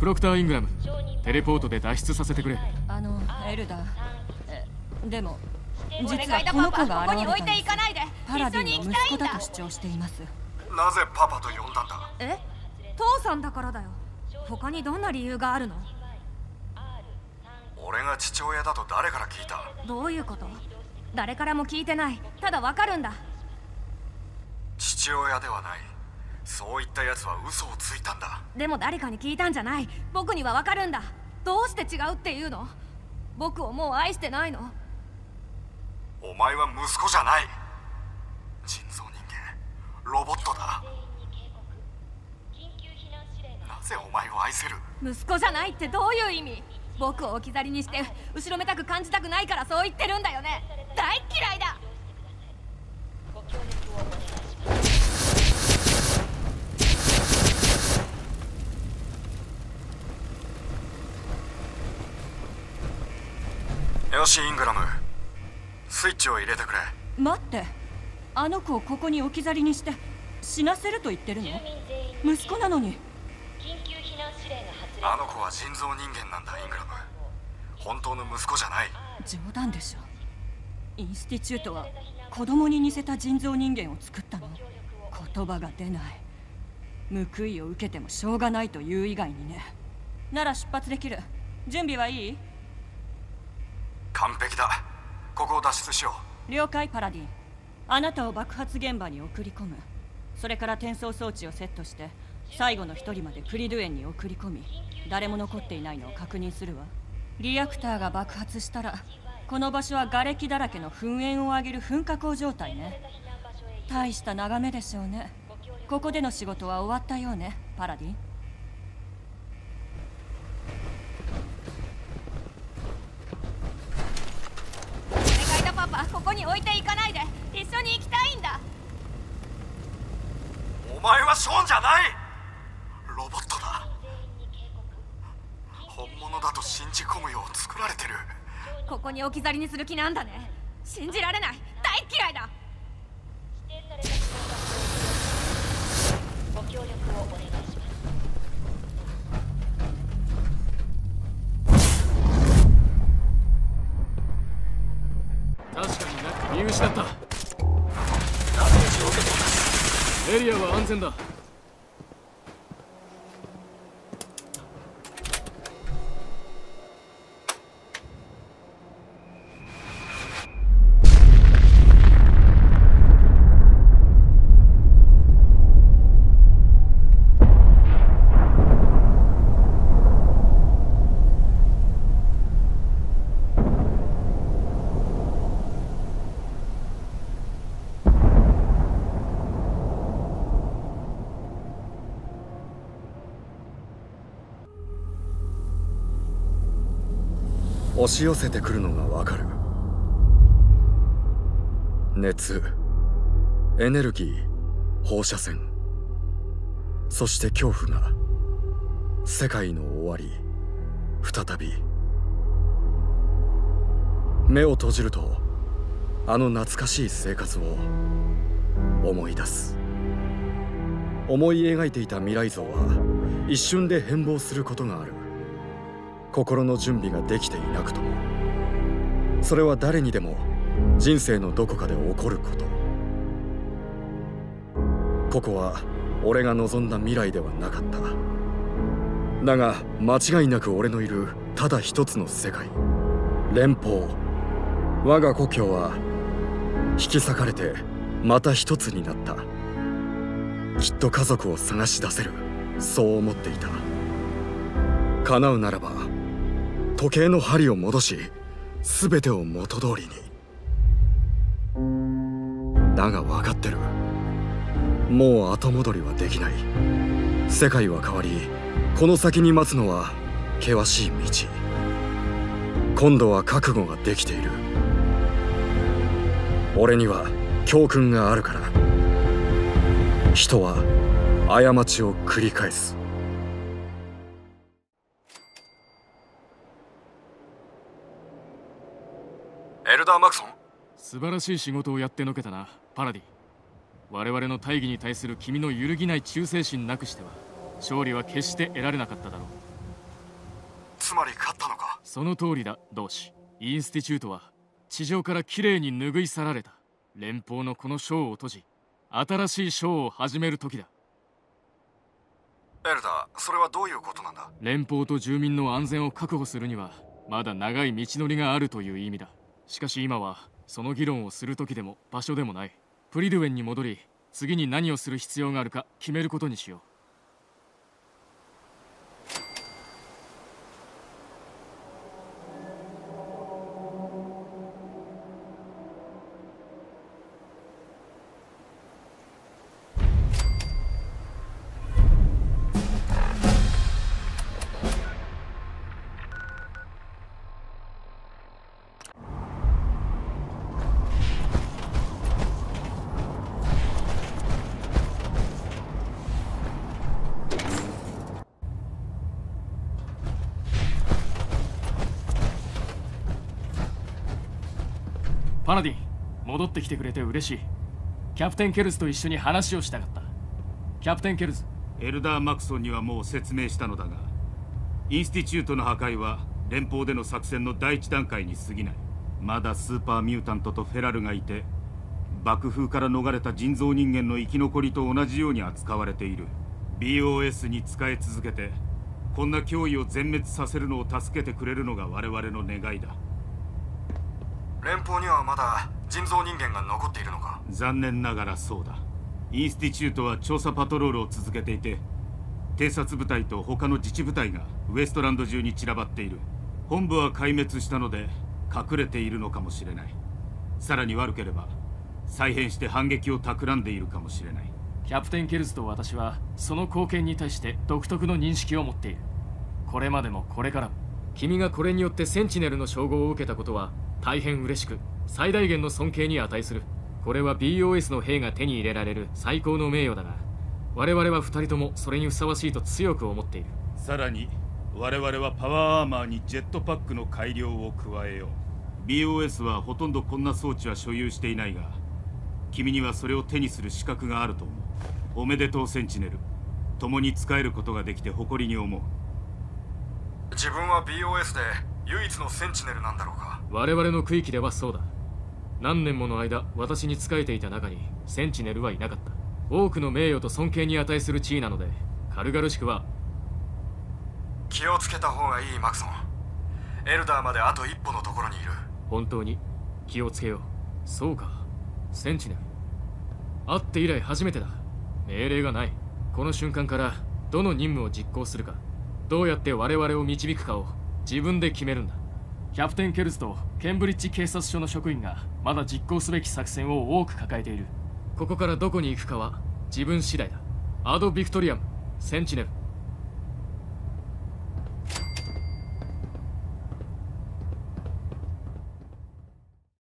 プロクター・イングラム。テレポートで脱出させてくれ。あのエルダえでも実はこの子が現れたんです。パラディンの息子だと主張していますなぜパパと呼んだんだ？え？父さんだからだよ。他にどんな理由があるの？俺が父親だと誰から聞いた？どういうこと？誰からも聞いてない。ただわかるんだ。父親ではないそういった奴は嘘をついたんだ。でも誰かに聞いたんじゃない。僕にはわかるんだ。どうして違うっていうの？僕をもう愛してないの？お前は息子じゃない。人造人間。ロボットだ。なぜお前を愛せる？息子じゃないってどういう意味？僕を置き去りにして後ろめたく感じたくないからそう言ってるんだよね。大嫌いだよしイングラム。スイッチを入れてくれ。待って。あの子をここに置き去りにして死なせると言ってるの？息子なのに。あの子は人造人間なんだイングラム。本当の息子じゃない。冗談でしょ。インスティチュートは子供に似せた人造人間を作ったの。言葉が出ない。報いを受けてもしょうがないという以外にね。なら出発できる。準備はいい？完璧だ。ここを脱出しよう。了解パラディン。あなたを爆発現場に送り込む。それから転送装置をセットして最後の一人までクリドゥエンに送り込み誰も残っていないのを確認するわ。リアクターが爆発したらこの場所は瓦礫だらけの噴煙を上げる噴火口状態ね。大した眺めでしょうね。ここでの仕事は終わったようねパラディンお願いだパパここに置いていかないで。一緒に行きたいんだ。うお前はショーンじゃない。ロボットだ。本物だと信じ込むよう作られてる。ここに置き去りにする気なんだね。信じられない。大嫌いだ。ご協力をお願い失った。ダメージを受けています。エリアは安全だ押し寄せてくるのがわかる。熱エネルギー放射線。そして恐怖が世界の終わり再び。目を閉じるとあの懐かしい生活を思い出す。思い描いていた未来像は一瞬で変貌することがある。心の準備ができていなくとも。それは誰にでも人生のどこかで起こること。ここは俺が望んだ未来ではなかった。だが間違いなく俺のいるただ一つの世界。連邦。我が故郷は引き裂かれてまた一つになった。きっと家族を探し出せる。そう思っていた。叶うならば時計の針を戻し全てを元通りに。だが分かってる。もう後戻りはできない。世界は変わりこの先に待つのは険しい道。今度は覚悟ができている。俺には教訓があるから。人は過ちを繰り返す。ダー・マクソン？素晴らしい仕事をやってのけたなパラディ。我々の大義に対する君の揺るぎない忠誠心なくしては勝利は決して得られなかっただろう。その通りだ同志。インスティチュートは地上からきれいに拭い去られた。連邦のこの章を閉じ新しい章を始める時だ。エルダーそれはどういうことなんだ？連邦と住民の安全を確保するにはまだ長い道のりがあるという意味だしかし今はその議論をする時でも場所でもない。プリドゥエンに戻り次に何をする必要があるか決めることにしよう。パナディン戻ってきてくれて嬉しい。キャプテン・ケルズと一緒に話をしたかった。キャプテン・ケルズ。エルダー・マクソンにはもう説明したのだがインスティチュートの破壊は連邦での作戦の第一段階に過ぎない。まだスーパーミュータントとフェラルがいて爆風から逃れた人造人間の生き残りと同じように扱われている。BOS に使い続けてこんな脅威を全滅させるのを助けてくれるのが我々の願いだ。連邦にはまだ人造人間が残っているのか？残念ながらそうだ。インスティチュートは調査パトロールを続けていて偵察部隊と他の自治部隊がウエストランド中に散らばっている。本部は壊滅したので隠れているのかもしれない。さらに悪ければ再編して反撃を企んでいるかもしれない。キャプテン・ケルズと私はその貢献に対して独特の認識を持っている。これまでもこれからも。君がこれによってセンチネルの称号を受けたことは大変嬉しく最大限の尊敬に値する。これは BOS の兵が手に入れられる最高の名誉だが我々は2人ともそれにふさわしいと強く思っている。さらに我々はパワーアーマーにジェットパックの改良を加えよう。BOS はほとんどこんな装置は所有していないが君にはそれを手にする資格があると思う。おめでとうセンチネル。共に使えることができて誇りに思う。自分は BOS で唯一のセンチネルなんだろうか。我々の区域ではそうだ。何年もの間私に仕えていた中にセンチネルはいなかった。多くの名誉と尊敬に値する地位なので軽々しくは。気をつけた方がいいマクソン。エルダーまであと一歩のところにいる。本当に？気をつけよう。そうか。センチネル。会って以来初めてだ。命令がない。この瞬間からどの任務を実行するかどうやって我々を導くかを自分で決めるんだ。キャプテン・ケルズとケンブリッジ警察署の職員がまだ実行すべき作戦を多く抱えている。ここからどこに行くかは自分次第だ。アド・ビクトリアムセンチネル。